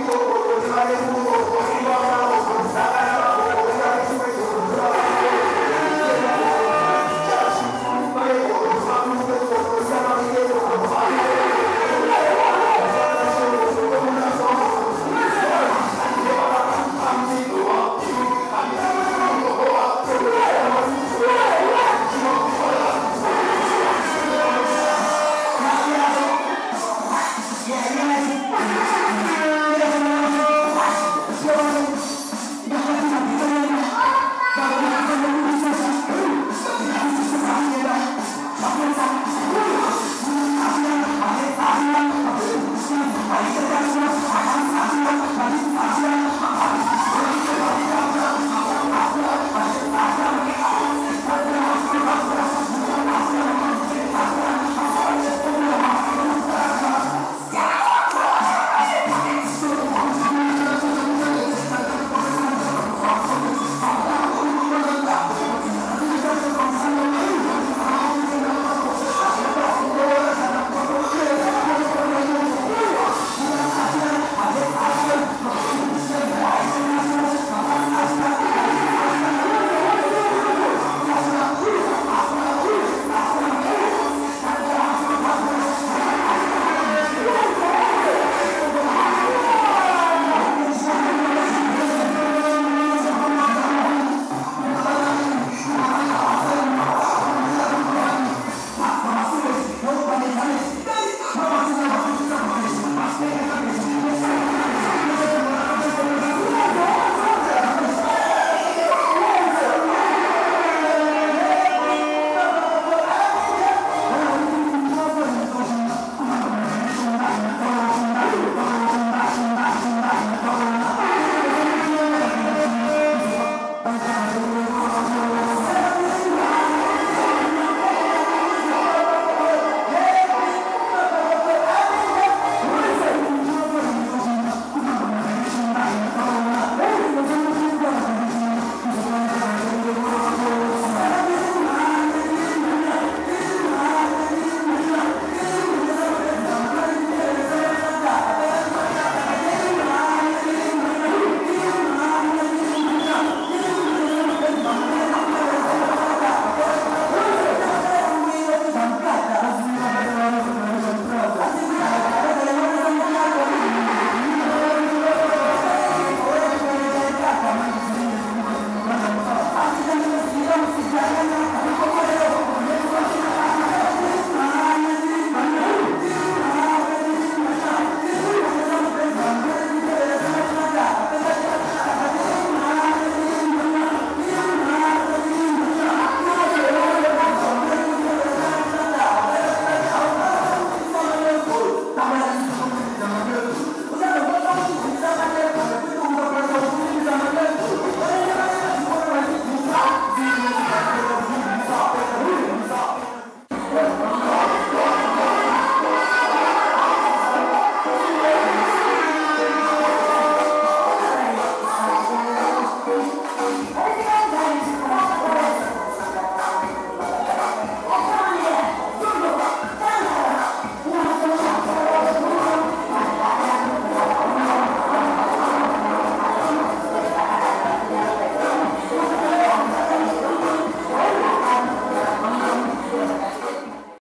Hallelujah. Awesome.